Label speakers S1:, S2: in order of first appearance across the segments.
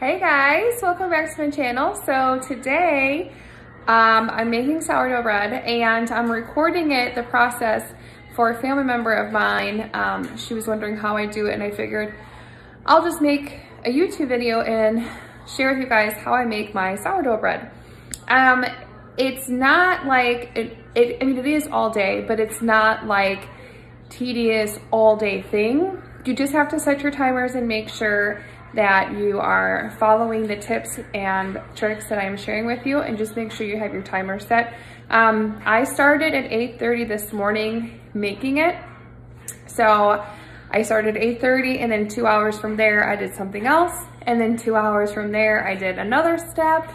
S1: Hey guys, welcome back to my channel. So today um, I'm making sourdough bread and I'm recording it, the process for a family member of mine. Um, she was wondering how I do it and I figured I'll just make a YouTube video and share with you guys how I make my sourdough bread. Um, it's not like, it, it, I mean, it is all day, but it's not like tedious all day thing. You just have to set your timers and make sure that you are following the tips and tricks that I'm sharing with you and just make sure you have your timer set. Um, I started at 8.30 this morning making it. So I started at 8.30 and then two hours from there I did something else. And then two hours from there I did another step.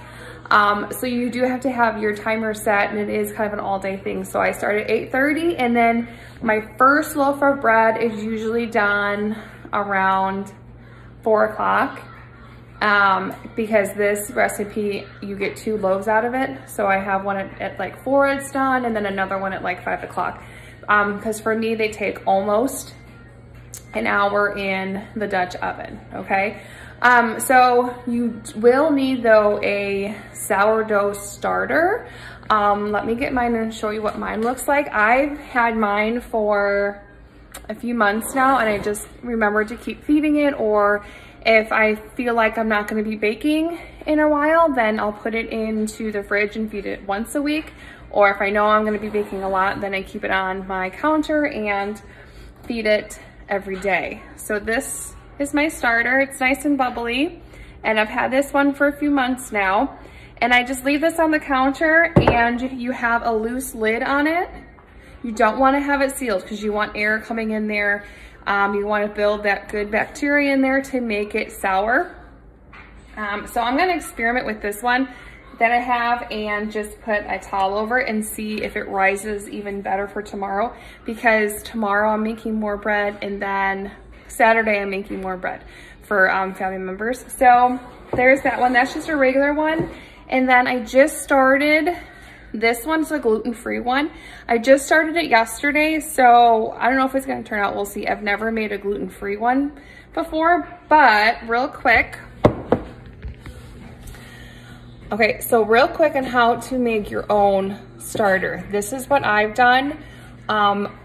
S1: Um, so you do have to have your timer set and it is kind of an all day thing. So I started at 8.30 and then my first loaf of bread is usually done around four o'clock um, because this recipe, you get two loaves out of it. So I have one at, at like four, it's done, and then another one at like five o'clock. Because um, for me, they take almost an hour in the Dutch oven, okay? Um, so you will need though a sourdough starter. Um, let me get mine and show you what mine looks like. I've had mine for a few months now and I just remember to keep feeding it or if I feel like I'm not gonna be baking in a while, then I'll put it into the fridge and feed it once a week. Or if I know I'm gonna be baking a lot, then I keep it on my counter and feed it every day. So this is my starter. It's nice and bubbly. And I've had this one for a few months now. And I just leave this on the counter and you have a loose lid on it you don't want to have it sealed because you want air coming in there. Um, you want to build that good bacteria in there to make it sour. Um, so I'm going to experiment with this one that I have and just put a towel over and see if it rises even better for tomorrow because tomorrow I'm making more bread and then Saturday I'm making more bread for um, family members. So there's that one. That's just a regular one. And then I just started this one's a gluten-free one. I just started it yesterday, so I don't know if it's gonna turn out, we'll see. I've never made a gluten-free one before, but real quick. Okay, so real quick on how to make your own starter. This is what I've done. Um,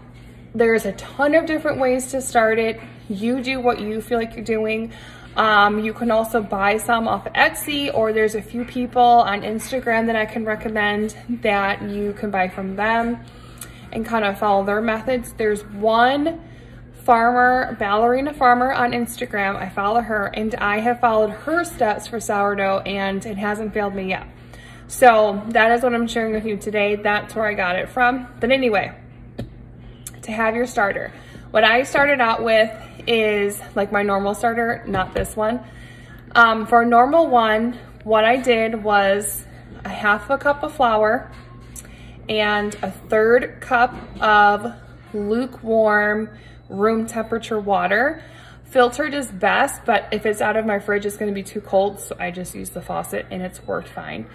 S1: there's a ton of different ways to start it. You do what you feel like you're doing. Um, you can also buy some off of Etsy or there's a few people on Instagram that I can recommend that you can buy from them and kind of follow their methods. There's one farmer, ballerina farmer on Instagram. I follow her and I have followed her steps for sourdough and it hasn't failed me yet. So that is what I'm sharing with you today. That's where I got it from. But anyway, to have your starter. What I started out with is like my normal starter, not this one. Um, for a normal one, what I did was a half a cup of flour and a third cup of lukewarm room temperature water. Filtered is best, but if it's out of my fridge, it's gonna be too cold, so I just use the faucet and it's worked fine.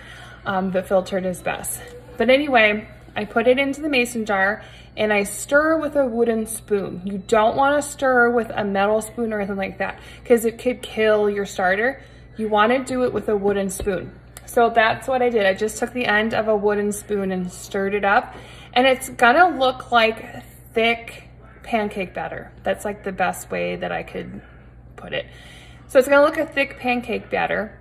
S1: Um, but filtered is best. But anyway, I put it into the mason jar and I stir with a wooden spoon. You don't wanna stir with a metal spoon or anything like that because it could kill your starter. You wanna do it with a wooden spoon. So that's what I did. I just took the end of a wooden spoon and stirred it up and it's gonna look like thick pancake batter. That's like the best way that I could put it. So it's gonna look a thick pancake batter.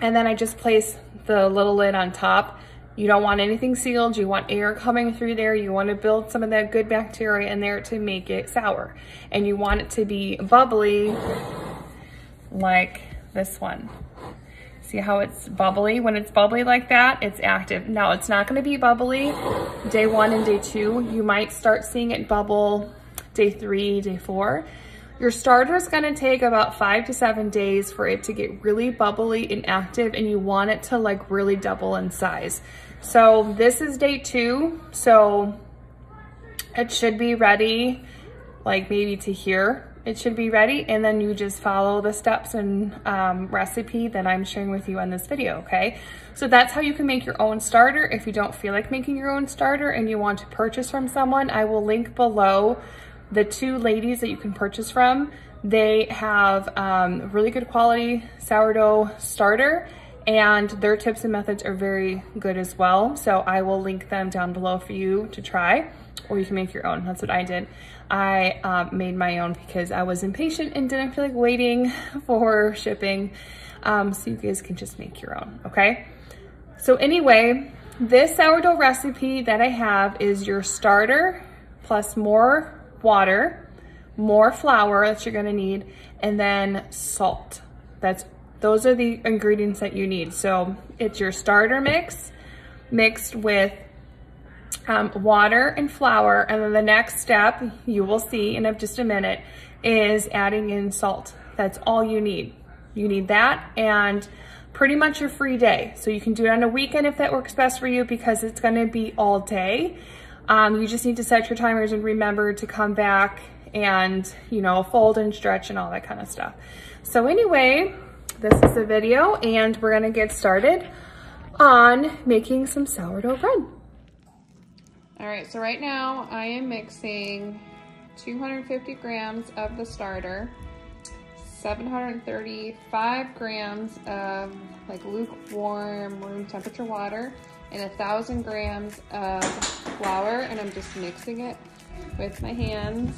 S1: And then I just place the little lid on top you don't want anything sealed. You want air coming through there. You want to build some of that good bacteria in there to make it sour. And you want it to be bubbly like this one. See how it's bubbly? When it's bubbly like that, it's active. Now, it's not going to be bubbly day one and day two. You might start seeing it bubble day three, day four. Your starter is gonna take about five to seven days for it to get really bubbly and active and you want it to like really double in size. So this is day two. So it should be ready like maybe to here. It should be ready and then you just follow the steps and um, recipe that I'm sharing with you on this video, okay? So that's how you can make your own starter. If you don't feel like making your own starter and you want to purchase from someone, I will link below the two ladies that you can purchase from They have um, really good quality sourdough starter and their tips and methods are very good as well. So I will link them down below for you to try or you can make your own. That's what I did. I um, made my own because I was impatient and didn't feel like waiting for shipping. Um, so you guys can just make your own, okay? So anyway, this sourdough recipe that I have is your starter plus more water, more flour that you're gonna need, and then salt. That's Those are the ingredients that you need. So it's your starter mix mixed with um, water and flour. And then the next step, you will see in just a minute, is adding in salt. That's all you need. You need that and pretty much your free day. So you can do it on a weekend if that works best for you because it's gonna be all day. Um, you just need to set your timers and remember to come back and, you know, fold and stretch and all that kind of stuff. So anyway, this is the video and we're gonna get started on making some sourdough bread. All right, so right now I am mixing 250 grams of the starter, 735 grams of like lukewarm room temperature water, and a thousand grams of flour, and I'm just mixing it with my hands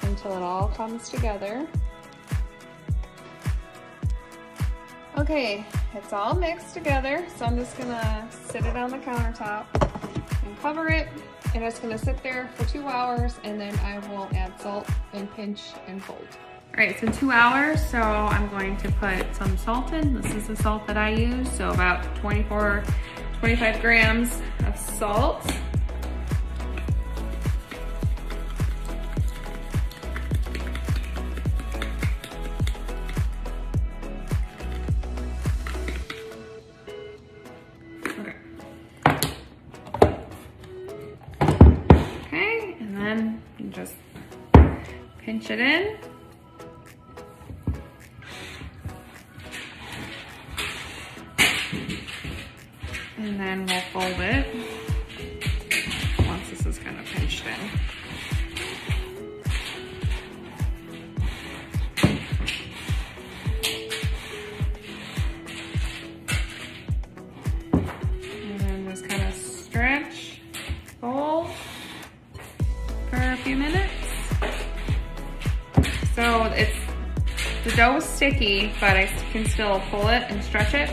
S1: until it all comes together. Okay, it's all mixed together, so I'm just gonna sit it on the countertop and cover it and it's gonna sit there for two hours and then I will add salt and pinch and fold. All right, so two hours, so I'm going to put some salt in. This is the salt that I use, so about 24, 25 grams of salt. It in. Sticky, but I can still pull it and stretch it.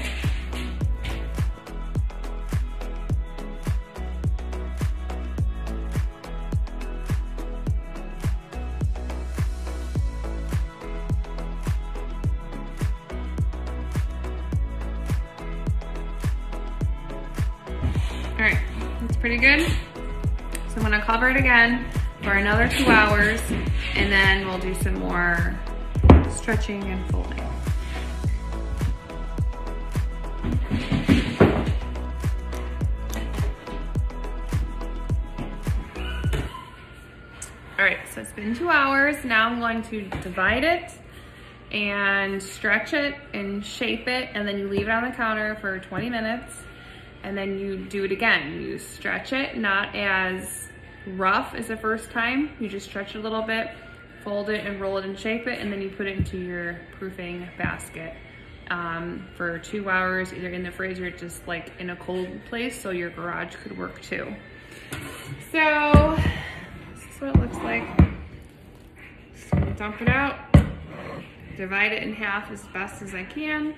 S1: All right, that's pretty good. So I'm gonna cover it again for another two hours and then we'll do some more stretching and folding. All right, so it's been two hours. Now I'm going to divide it and stretch it and shape it, and then you leave it on the counter for 20 minutes, and then you do it again. You stretch it, not as rough as the first time. You just stretch it a little bit, fold it and roll it and shape it, and then you put it into your proofing basket um, for two hours, either in the fridge or just like in a cold place so your garage could work too. So this is what it looks like. dump it out, divide it in half as best as I can.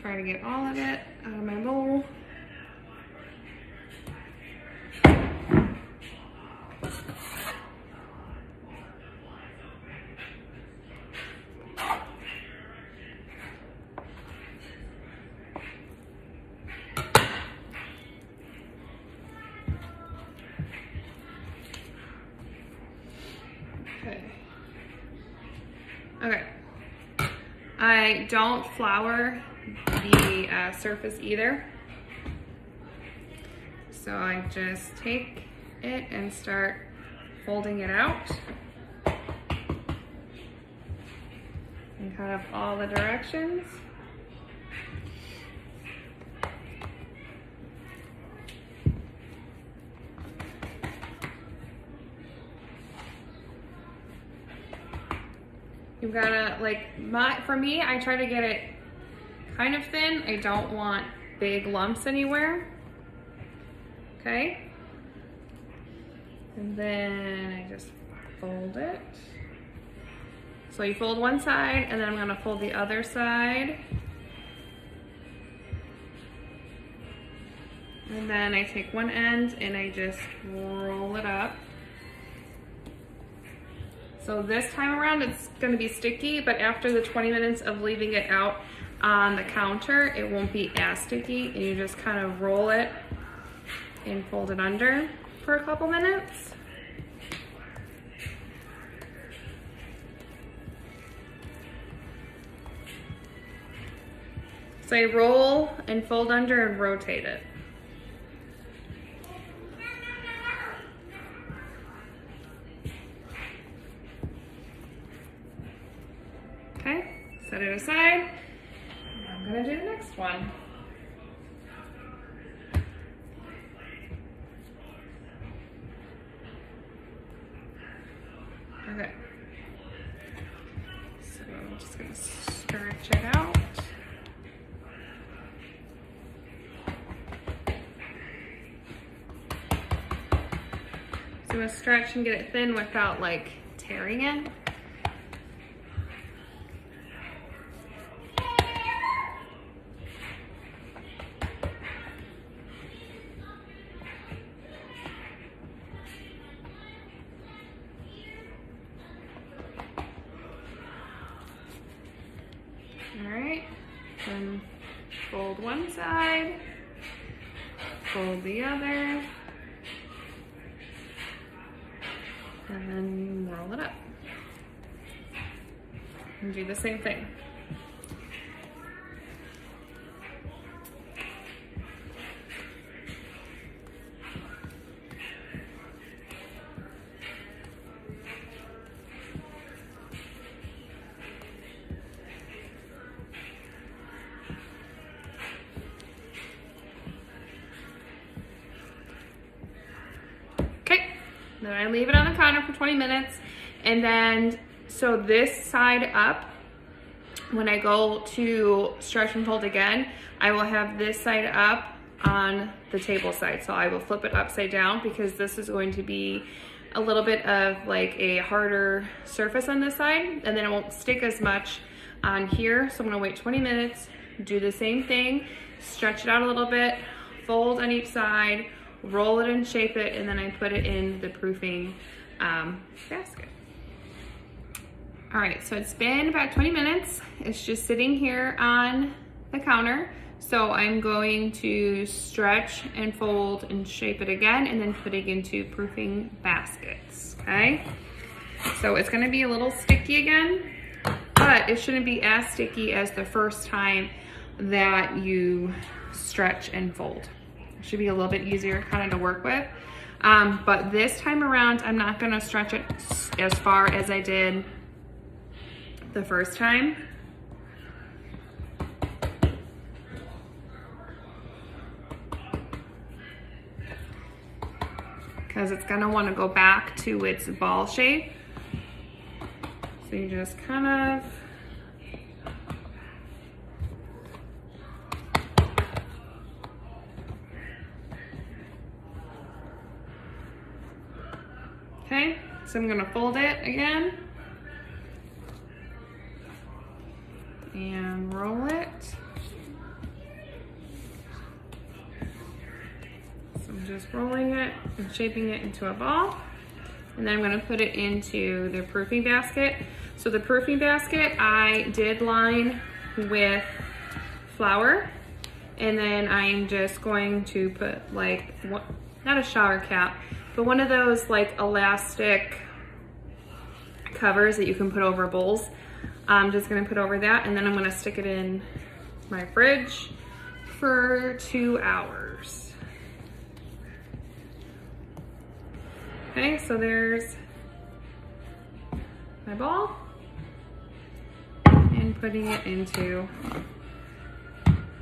S1: Try to get all of it out of my bowl. I don't flour the uh, surface either. So I just take it and start folding it out And kind of all the directions. You've gotta, like, my, for me, I try to get it kind of thin. I don't want big lumps anywhere. Okay? And then I just fold it. So you fold one side and then I'm gonna fold the other side. And then I take one end and I just roll it up. So this time around it's gonna be sticky, but after the 20 minutes of leaving it out on the counter, it won't be as sticky and you just kind of roll it and fold it under for a couple minutes. So I roll and fold under and rotate it. Set it aside. I'm gonna do the next one. Okay. So I'm just gonna stretch it out. So I'm gonna stretch and get it thin without like tearing it. All right, then fold one side, fold the other, and then roll it up. And do the same thing. Then I leave it on the counter for 20 minutes. And then, so this side up, when I go to stretch and fold again, I will have this side up on the table side. So I will flip it upside down because this is going to be a little bit of like a harder surface on this side and then it won't stick as much on here. So I'm gonna wait 20 minutes, do the same thing, stretch it out a little bit, fold on each side, roll it and shape it, and then I put it in the proofing um, basket. All right, so it's been about 20 minutes. It's just sitting here on the counter. So I'm going to stretch and fold and shape it again and then put it into proofing baskets, okay? So it's gonna be a little sticky again, but it shouldn't be as sticky as the first time that you stretch and fold. Should be a little bit easier kind of to work with. Um, but this time around, I'm not gonna stretch it as far as I did the first time. Because it's gonna wanna go back to its ball shape. So you just kind of Okay, so I'm gonna fold it again. And roll it. So I'm just rolling it and shaping it into a ball. And then I'm gonna put it into the proofing basket. So the proofing basket I did line with flour. And then I'm just going to put like, not a shower cap, but one of those like elastic covers that you can put over bowls. I'm just gonna put over that and then I'm gonna stick it in my fridge for two hours. Okay, so there's my ball and putting it into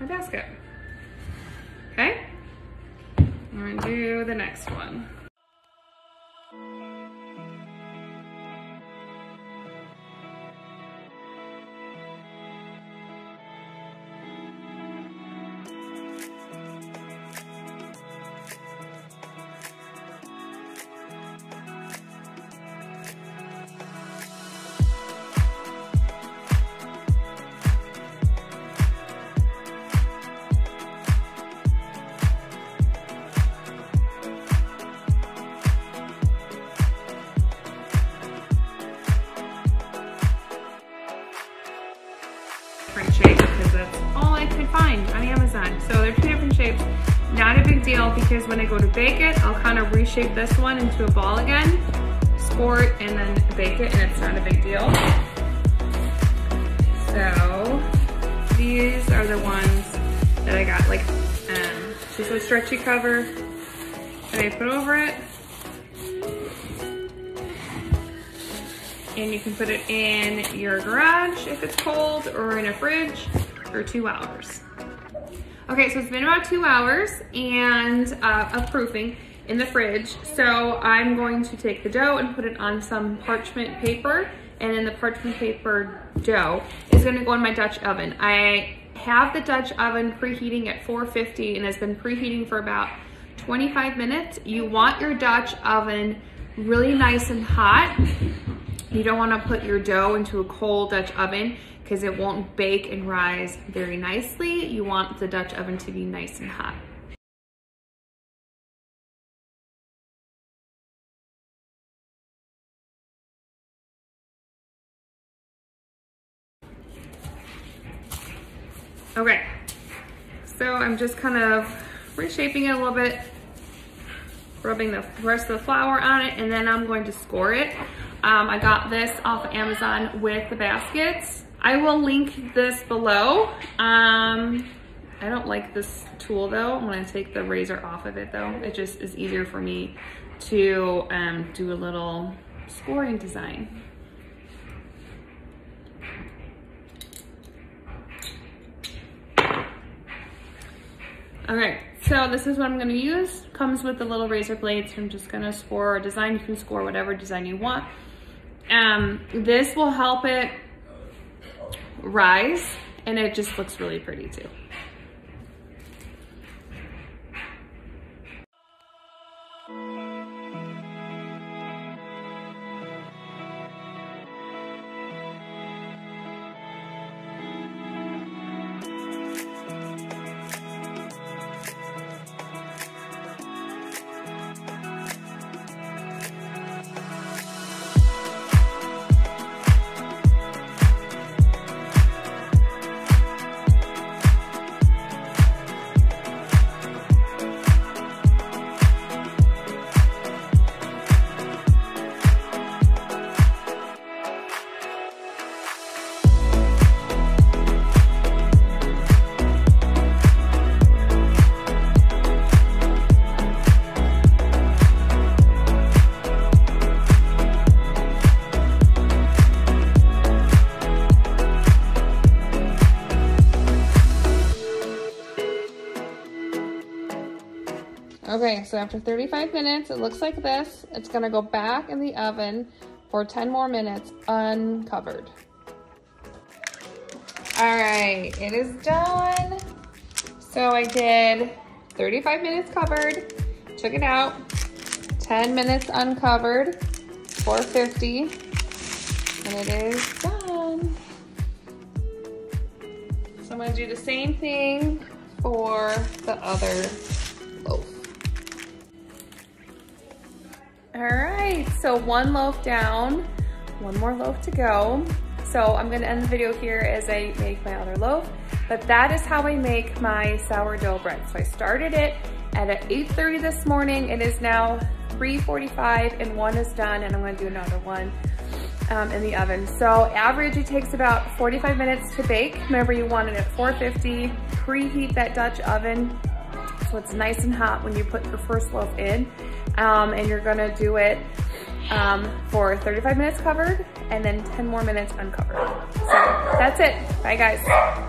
S1: my basket. Okay, I'm gonna do the next one. Find on Amazon. So they're two different shapes. Not a big deal because when I go to bake it, I'll kind of reshape this one into a ball again, score it, and then bake it, and it's not a big deal. So these are the ones that I got, like, um, just a stretchy cover that I put over it. And you can put it in your garage if it's cold or in a fridge for two hours. Okay, so it's been about two hours and uh, of proofing in the fridge. So I'm going to take the dough and put it on some parchment paper and then the parchment paper dough is gonna go in my Dutch oven. I have the Dutch oven preheating at 450 and has been preheating for about 25 minutes. You want your Dutch oven really nice and hot. You don't wanna put your dough into a cold Dutch oven because it won't bake and rise very nicely. You want the Dutch oven to be nice and hot. Okay, so I'm just kind of reshaping it a little bit, rubbing the rest of the flour on it, and then I'm going to score it. Um, I got this off of Amazon with the baskets. I will link this below. Um, I don't like this tool though. I'm gonna take the razor off of it though. It just is easier for me to um, do a little scoring design. All right, so this is what I'm gonna use. Comes with the little razor blades. I'm just gonna score a design. You can score whatever design you want. Um, this will help it rise and it just looks really pretty too. Okay, so after 35 minutes, it looks like this. It's gonna go back in the oven for 10 more minutes uncovered. All right, it is done. So I did 35 minutes covered, took it out, 10 minutes uncovered, 450, and it is done. So I'm gonna do the same thing for the other All right, so one loaf down, one more loaf to go. So I'm gonna end the video here as I make my other loaf, but that is how I make my sourdough bread. So I started it at 8.30 this morning. It is now 3.45 and one is done and I'm gonna do another one um, in the oven. So average, it takes about 45 minutes to bake. Remember you want it at 450. Preheat that Dutch oven so it's nice and hot when you put your first loaf in um, and you're gonna do it um, for 35 minutes covered and then 10 more minutes uncovered. So that's it. Bye guys.